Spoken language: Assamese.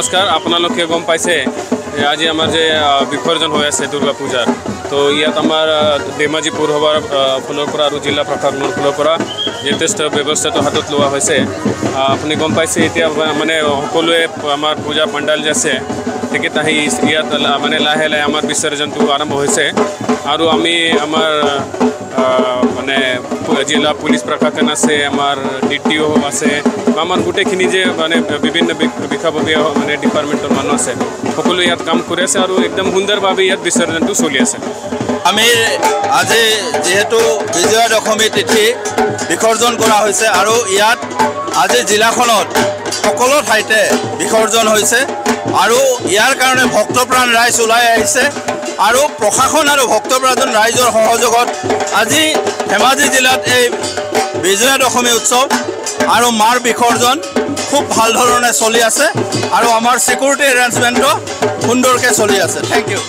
নমস্কাৰ আপোনালোকে গম পাইছে আজি আমাৰ যে আহ, বিসৰ্জন হৈ আছে দুৰ্গা পূজাৰ। তো ইয়াত আহ, ধেমাজি ফালৰ পৰা আৰু জিলা প্ৰশাসনৰ ফালৰ পৰা যথেষ্ট ব্যৱস্থাটো হাতত লোৱা হৈছে। আহ, আপুনি গম পাইছে মা- মানে সকলোৱে আমাৰ পূজা পাণ্ডাল যে আছে তেখেত আহি ইয়াত মানে লাহে লাহে আমাৰ বিসৰ্জনটো আৰম্ভ হৈছে। আৰু আমি আমাৰ মানে জিলা পুলিচ প্ৰশাসন আছে আমাৰ ডি টি অ' আছে আমাৰ গোটেইখিনি যে মানে বিভিন্ন বিষয়ববীয়া মানে ডিপাৰ্টমেণ্টৰ মানুহ আছে সকলোৱে ইয়াত কাম কৰি আছে আৰু একদম সুন্দৰভাৱে ইয়াত বিসৰ্জনটো চলি আছে। আমি আজি যিহেতু বিজয়া দশমী তিথি বিসৰ্জন কৰা হৈছে আৰু ইয়াত আজি জিলাখনত সকলো ঠাইতে বিসৰ্জন হৈছে। আৰু ইয়াৰ কাৰণে ভক্তপ্ৰাণ ৰাইজ ওলাই আহিছে আৰু প্ৰশাসন আৰু ভক্তপ্ৰাণ ৰাইজৰ সহযোগত আজি ধেমাজি জিলাত এই বিজয়া দশমী উৎসৱ আৰু মাৰ বিসৰ্জন খুব ভাল ধৰণে চলি আছে আৰু আমাৰ ছিকিউৰিটি এৰেঞ্জমেণ্টো সুন্দৰকৈ চলি আছে। Thank U